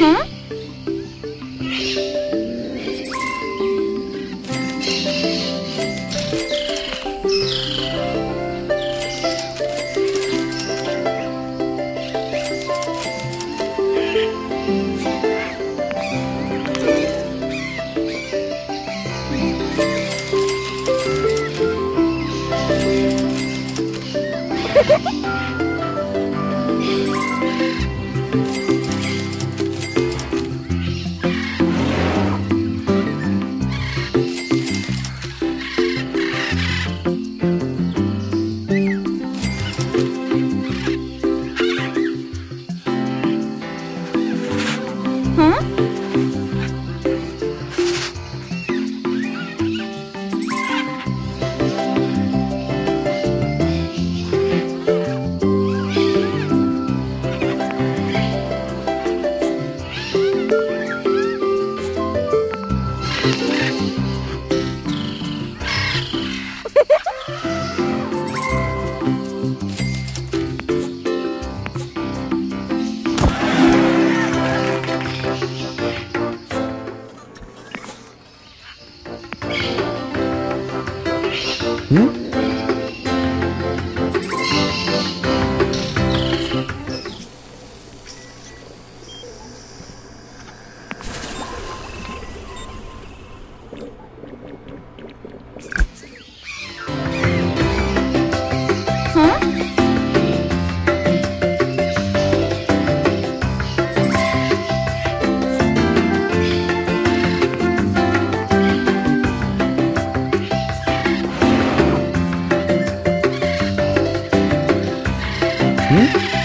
Hả? Ha ha ha! Huh? Hmm? Hả?